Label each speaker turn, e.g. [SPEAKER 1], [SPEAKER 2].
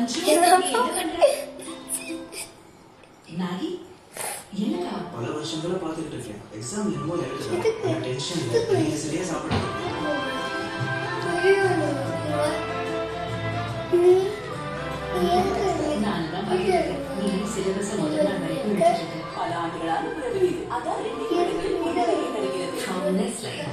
[SPEAKER 1] அஞ்சு நீ என்ன பண்ற? நாகி என்னடா
[SPEAKER 2] பல வருஷங்களா பாத்துக்கிட்டு இருக்கேன். எக்ஸாம் என்னமோ எழுதுறேன். டென்ஷன் நீங்க சரியா சாப்பிடுங்க
[SPEAKER 1] நான் தான் பார்க்கிறேன். நீ சிலபஸை வரைக்கும்.
[SPEAKER 3] பல இது அதான் ரெண்டு
[SPEAKER 1] Honestly.